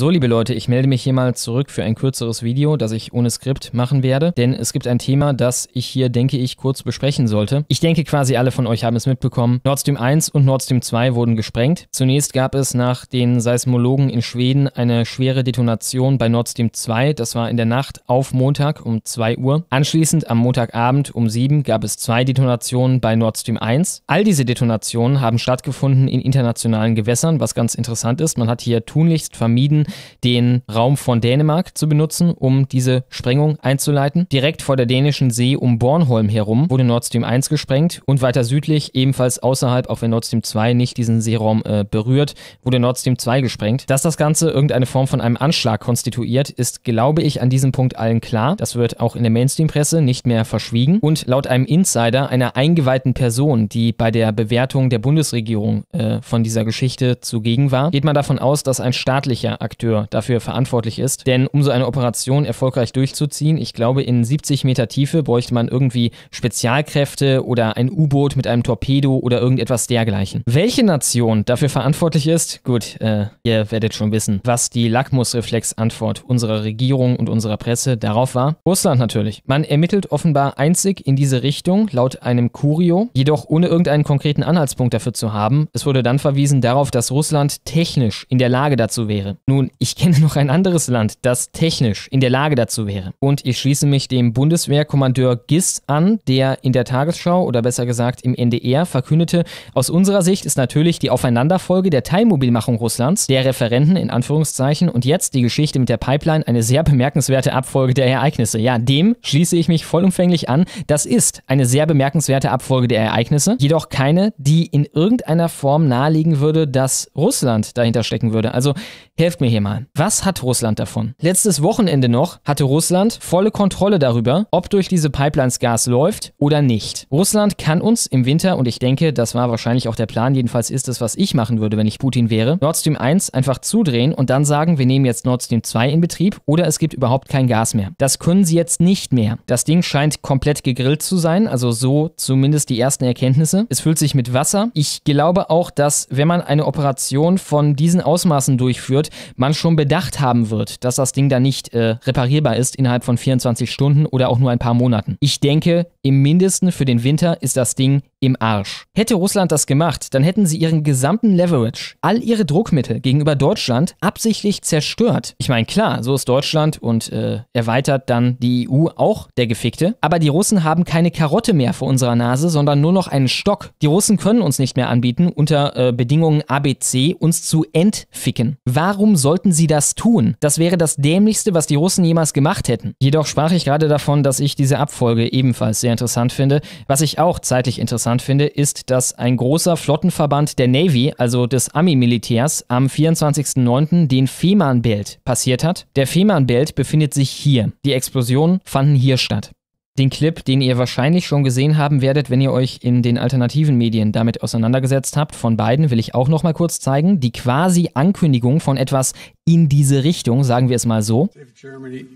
So, liebe Leute, ich melde mich hier mal zurück für ein kürzeres Video, das ich ohne Skript machen werde, denn es gibt ein Thema, das ich hier, denke ich, kurz besprechen sollte. Ich denke, quasi alle von euch haben es mitbekommen. Nord Stream 1 und Nord Stream 2 wurden gesprengt. Zunächst gab es nach den Seismologen in Schweden eine schwere Detonation bei Nord Stream 2. Das war in der Nacht auf Montag um 2 Uhr. Anschließend am Montagabend um 7 gab es zwei Detonationen bei Nord Stream 1. All diese Detonationen haben stattgefunden in internationalen Gewässern, was ganz interessant ist. Man hat hier tunlichst vermieden, den Raum von Dänemark zu benutzen, um diese Sprengung einzuleiten. Direkt vor der dänischen See um Bornholm herum wurde Nord Stream 1 gesprengt und weiter südlich, ebenfalls außerhalb, auch wenn Nord Stream 2 nicht diesen Seeraum äh, berührt, wurde Nord Stream 2 gesprengt. Dass das Ganze irgendeine Form von einem Anschlag konstituiert, ist, glaube ich, an diesem Punkt allen klar. Das wird auch in der Mainstream-Presse nicht mehr verschwiegen. Und laut einem Insider, einer eingeweihten Person, die bei der Bewertung der Bundesregierung äh, von dieser Geschichte zugegen war, geht man davon aus, dass ein staatlicher Akteur Akteur dafür verantwortlich ist. Denn um so eine Operation erfolgreich durchzuziehen, ich glaube, in 70 Meter Tiefe bräuchte man irgendwie Spezialkräfte oder ein U-Boot mit einem Torpedo oder irgendetwas dergleichen. Welche Nation dafür verantwortlich ist, gut, äh, ihr werdet schon wissen, was die Lackmusreflex-Antwort unserer Regierung und unserer Presse darauf war. Russland natürlich. Man ermittelt offenbar einzig in diese Richtung, laut einem Curio, jedoch ohne irgendeinen konkreten Anhaltspunkt dafür zu haben. Es wurde dann verwiesen darauf, dass Russland technisch in der Lage dazu wäre. Nun, ich kenne noch ein anderes Land, das technisch in der Lage dazu wäre. Und ich schließe mich dem Bundeswehrkommandeur Giss an, der in der Tagesschau oder besser gesagt im NDR verkündete, aus unserer Sicht ist natürlich die Aufeinanderfolge der Teilmobilmachung Russlands, der Referenten in Anführungszeichen und jetzt die Geschichte mit der Pipeline eine sehr bemerkenswerte Abfolge der Ereignisse. Ja, dem schließe ich mich vollumfänglich an. Das ist eine sehr bemerkenswerte Abfolge der Ereignisse, jedoch keine, die in irgendeiner Form nahelegen würde, dass Russland dahinter stecken würde. Also helft mir hier mal. Was hat Russland davon? Letztes Wochenende noch hatte Russland volle Kontrolle darüber, ob durch diese Pipelines Gas läuft oder nicht. Russland kann uns im Winter, und ich denke, das war wahrscheinlich auch der Plan, jedenfalls ist es, was ich machen würde, wenn ich Putin wäre, Nord Stream 1 einfach zudrehen und dann sagen, wir nehmen jetzt Nord Stream 2 in Betrieb oder es gibt überhaupt kein Gas mehr. Das können sie jetzt nicht mehr. Das Ding scheint komplett gegrillt zu sein, also so zumindest die ersten Erkenntnisse. Es füllt sich mit Wasser. Ich glaube auch, dass wenn man eine Operation von diesen Ausmaßen durchführt, man schon bedacht haben wird, dass das Ding da nicht äh, reparierbar ist innerhalb von 24 Stunden oder auch nur ein paar Monaten. Ich denke, im Mindesten für den Winter ist das Ding im Arsch. Hätte Russland das gemacht, dann hätten sie ihren gesamten Leverage, all ihre Druckmittel gegenüber Deutschland absichtlich zerstört. Ich meine, klar, so ist Deutschland und äh, erweitert dann die EU auch der Gefickte. Aber die Russen haben keine Karotte mehr vor unserer Nase, sondern nur noch einen Stock. Die Russen können uns nicht mehr anbieten, unter äh, Bedingungen ABC uns zu entficken. Warum sollten sie das tun? Das wäre das Dämlichste, was die Russen jemals gemacht hätten. Jedoch sprach ich gerade davon, dass ich diese Abfolge ebenfalls sehr interessant finde. Was ich auch zeitlich interessant finde, ist, dass ein großer Flottenverband der Navy, also des Ami-Militärs, am 24.09. den Fehmarnbelt passiert hat. Der Fehmarnbelt befindet sich hier. Die Explosionen fanden hier statt. Den Clip, den ihr wahrscheinlich schon gesehen haben werdet, wenn ihr euch in den alternativen Medien damit auseinandergesetzt habt, von beiden will ich auch noch mal kurz zeigen. Die quasi Ankündigung von etwas in diese Richtung, sagen wir es mal so. If Germany,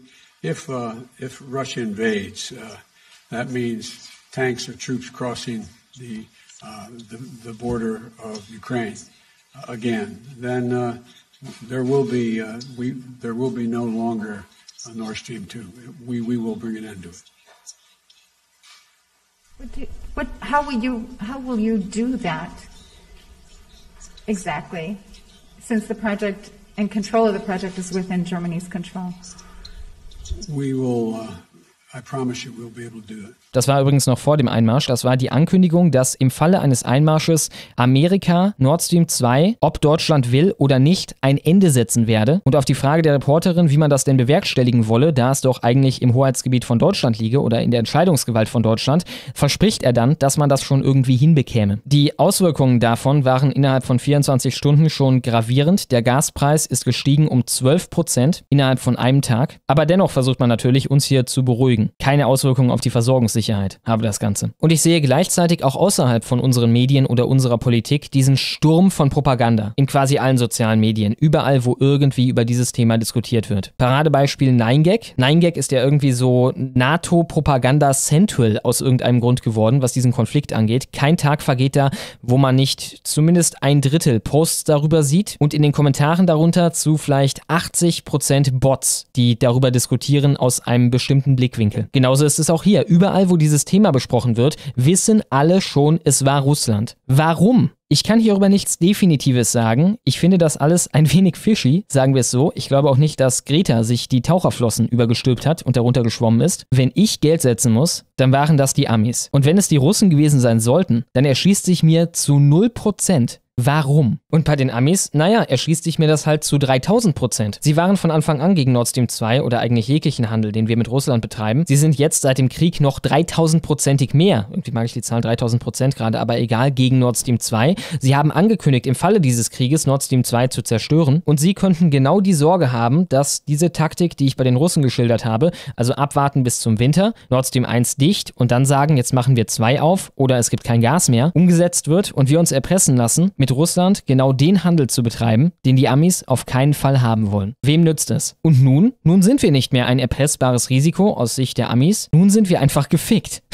if, uh, if Russia invades, uh, that means tanks or troops crossing the, uh, the, the, border of Ukraine uh, again, then uh, there will be uh, we there will be no longer a Nord Stream two. We we will bring an end to it. What how will you how will you do that exactly? Since the project and control of the project is within Germany's control. We will. Uh, Das war übrigens noch vor dem Einmarsch. Das war die Ankündigung, dass im Falle eines Einmarsches Amerika Nord Stream 2, ob Deutschland will oder nicht, ein Ende setzen werde. Und auf die Frage der Reporterin, wie man das denn bewerkstelligen wolle, da es doch eigentlich im Hoheitsgebiet von Deutschland liege oder in der Entscheidungsgewalt von Deutschland, verspricht er dann, dass man das schon irgendwie hinbekäme. Die Auswirkungen davon waren innerhalb von 24 Stunden schon gravierend. Der Gaspreis ist gestiegen um 12 Prozent innerhalb von einem Tag. Aber dennoch versucht man natürlich, uns hier zu beruhigen. Beruhigen. Keine Auswirkungen auf die Versorgungssicherheit habe das Ganze. Und ich sehe gleichzeitig auch außerhalb von unseren Medien oder unserer Politik diesen Sturm von Propaganda in quasi allen sozialen Medien, überall, wo irgendwie über dieses Thema diskutiert wird. Paradebeispiel 9gag. 9gag ist ja irgendwie so NATO-Propaganda Central aus irgendeinem Grund geworden, was diesen Konflikt angeht. Kein Tag vergeht da, wo man nicht zumindest ein Drittel Posts darüber sieht und in den Kommentaren darunter zu vielleicht 80% Bots, die darüber diskutieren aus einem bestimmten Blickwinkel. Genauso ist es auch hier. Überall, wo dieses Thema besprochen wird, wissen alle schon, es war Russland. Warum? Ich kann hierüber nichts Definitives sagen. Ich finde das alles ein wenig fishy, sagen wir es so. Ich glaube auch nicht, dass Greta sich die Taucherflossen übergestülpt hat und darunter geschwommen ist. Wenn ich Geld setzen muss, dann waren das die Amis. Und wenn es die Russen gewesen sein sollten, dann erschließt sich mir zu 0%, Warum? Und bei den Amis, naja, erschließt sich mir das halt zu 3000 Prozent. Sie waren von Anfang an gegen Nord Stream 2 oder eigentlich jeglichen Handel, den wir mit Russland betreiben. Sie sind jetzt seit dem Krieg noch 3000 Prozentig mehr. Irgendwie mag ich die Zahl 3000 Prozent gerade, aber egal, gegen Nord Stream 2. Sie haben angekündigt, im Falle dieses Krieges Nord Stream 2 zu zerstören. Und sie könnten genau die Sorge haben, dass diese Taktik, die ich bei den Russen geschildert habe, also abwarten bis zum Winter, Nord Stream 1 dicht und dann sagen, jetzt machen wir 2 auf oder es gibt kein Gas mehr, umgesetzt wird und wir uns erpressen lassen, mit Russland genau den Handel zu betreiben, den die Amis auf keinen Fall haben wollen. Wem nützt es? Und nun? Nun sind wir nicht mehr ein erpressbares Risiko aus Sicht der Amis. Nun sind wir einfach gefickt.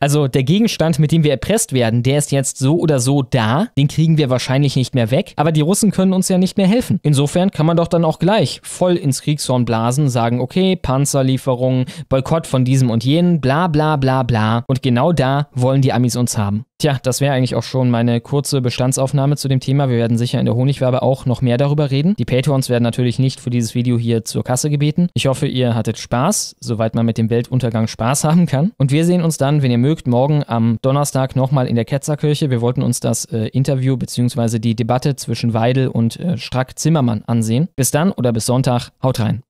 Also der Gegenstand, mit dem wir erpresst werden, der ist jetzt so oder so da. Den kriegen wir wahrscheinlich nicht mehr weg. Aber die Russen können uns ja nicht mehr helfen. Insofern kann man doch dann auch gleich voll ins Kriegshorn blasen, sagen, okay, Panzerlieferungen, Boykott von diesem und jenen, bla bla bla bla. Und genau da wollen die Amis uns haben. Tja, das wäre eigentlich auch schon meine kurze Bestandsaufnahme zu dem Thema. Wir werden sicher in der Honigwerbe auch noch mehr darüber reden. Die Patrons werden natürlich nicht für dieses Video hier zur Kasse gebeten. Ich hoffe, ihr hattet Spaß, soweit man mit dem Weltuntergang Spaß haben kann. Und wir sehen uns dann, wenn ihr mögt, morgen am Donnerstag nochmal in der Ketzerkirche. Wir wollten uns das äh, Interview bzw. die Debatte zwischen Weidel und äh, Strack Zimmermann ansehen. Bis dann oder bis Sonntag. Haut rein.